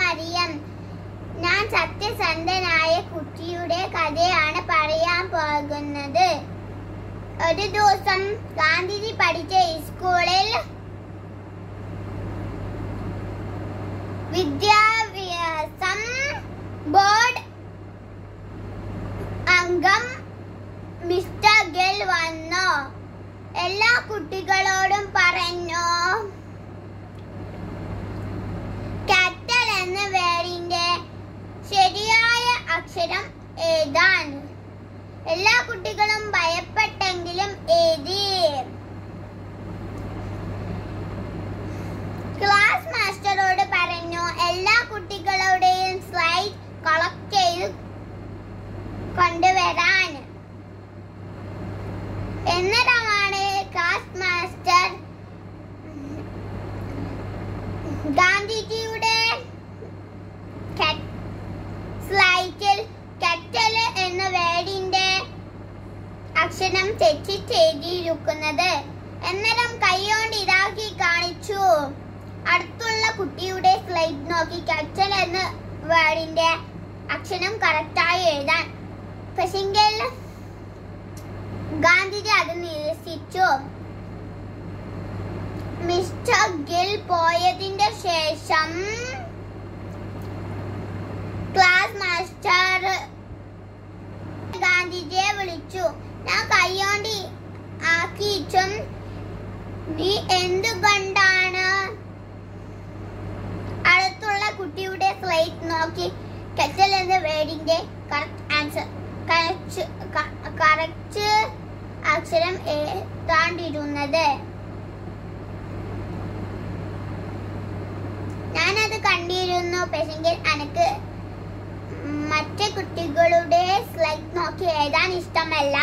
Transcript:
മറിയം ഞാൻ സത്യസന്ധനായ കുട്ടിയുടെ കഥയാണ് പറയാൻ പോകുന്നത്. ഒരു ദിവസം ഗാന്ധിജി പഠിച്ച സ്കൂളിൽ വിദ്യാഭ്യാസം ബോർഡ് അംഗം മിസ്റ്റർ ഗെൽ വന്നു. എല്ലാ കുട്ടികളോടും പറഞ്ഞു കുട്ടികളും ഭയപ്പെട്ടെങ്കിലും എഴുതി ക്ലാസ് മാസ്റ്ററോട് പറഞ്ഞു എല്ലാ കുട്ടികളുടെയും സ്ലൈഡ് കളക്ട് ചെയ്ത് കൊണ്ടുവരാൻ എന്നിടമാണ് ക്ലാസ് മാസ്റ്റർ ഗാന്ധിജിയുടെ ക- സ്ലൈഡിൽ കറ്റൽ എന്ന വേർഡിന്റെ അക്ഷരം തെറ്റിച്ചെഴുതിയിരിക്കുന്നത് എന്നരം കൈയോണ്ട് ഇതാക്കി കാണിച്ചു. അടുത്തുള്ള കുട്ടിയുടെ സ്ലൈഡ് നോക്കി കച്ചൽ എന്ന വേർഡിന്റെ അക്ഷരം കറക്റ്റായി എഴുതാൻ പക്ഷെങ്കിൽ ഗാന്ധിജി അത് നിരസിച്ചു. മിസ്റ്റർ ഗിൽ പോയതിന്റെ ശേഷം ക്ലാസ് മാസ്റ്റർ ഗാന്ധിജിയെ വിളിച്ചു. ഞാൻ കൈയോണ്ടി ആക്കിയിട്ടും നീ എന്തുകൊണ്ടാണ് അടുത്തുള്ള കുട്ടിയുടെ സ്ലൈറ്റ് നോക്കി. കെറ്റൽ എന്ന വേർഡിന്റെ കറക്റ്റ് ആൻസർ കറക്റ്റ് അക്ഷരം എഴുതാണ്ടിരുന്നത്. ഞാനത് കണ്ടിരുന്നു. പക്ഷെങ്കിൽ എനിക്ക് മറ്റു കുട്ടികളുടെ സ്ലൈറ്റ് നോക്കി എഴുതാൻ ഇഷ്ടമല്ല.